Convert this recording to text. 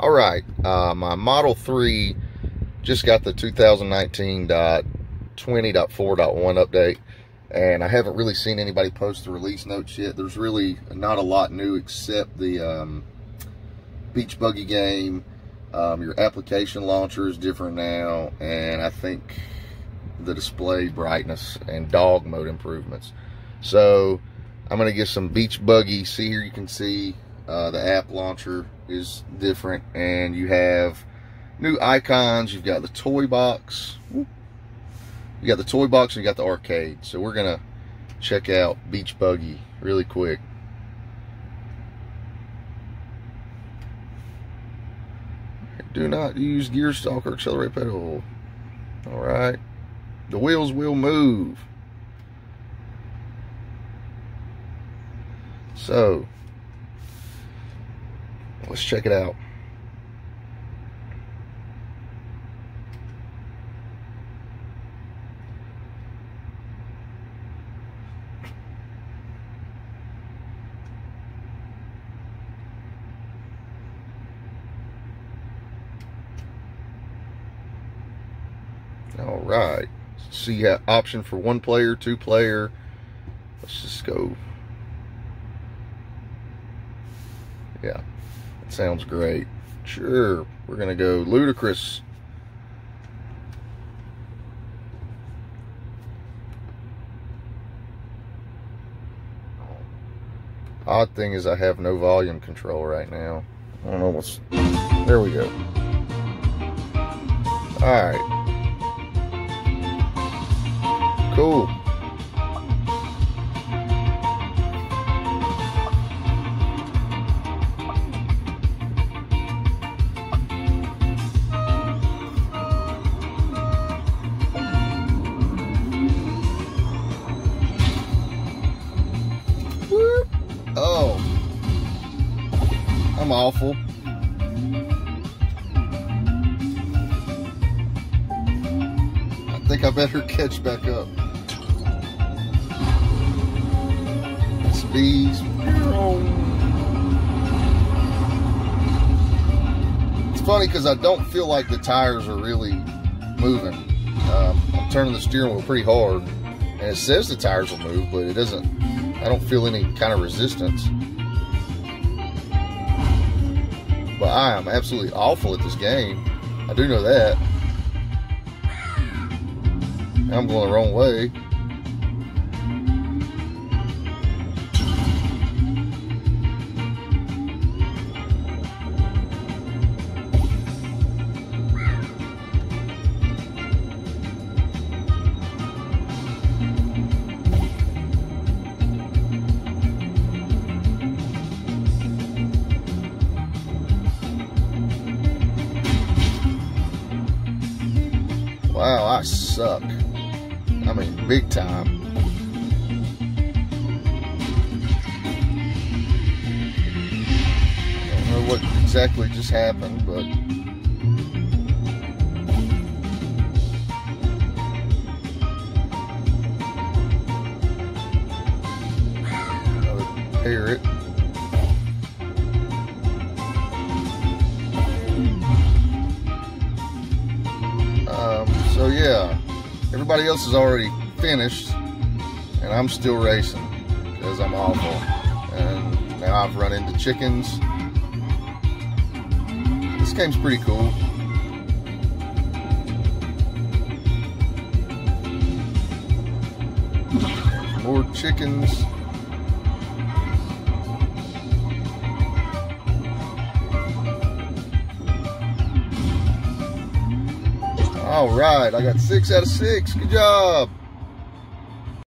All right, uh, my Model 3 just got the 2019.20.4.1 update, and I haven't really seen anybody post the release notes yet. There's really not a lot new except the um, Beach Buggy game. Um, your application launcher is different now, and I think the display brightness and dog mode improvements. So I'm going to get some Beach Buggy. See here, you can see uh, the app launcher is different and you have new icons. You've got the toy box. You got the toy box and you got the arcade. So we're to check out Beach Buggy really quick. Do not use gear stalk or accelerate pedal. All right. The wheels will move. So, Let's check it out. All right. So you have option for one player, two player. Let's just go. Yeah. Sounds great. Sure, we're going to go ludicrous. Odd thing is I have no volume control right now. I don't know what's... There we go. Alright. I'm awful. I think I better catch back up. Speeds. It's funny because I don't feel like the tires are really moving. Um, I'm turning the steering wheel pretty hard and it says the tires will move, but it doesn't. I don't feel any kind of resistance. But I am absolutely awful at this game. I do know that. I'm going the wrong way. Wow, I suck. I mean, big time. I don't know what exactly just happened, but. I would it. So yeah, everybody else is already finished, and I'm still racing because I'm awful. And now I've run into chickens. This game's pretty cool. More chickens. All right, I got six out of six. Good job.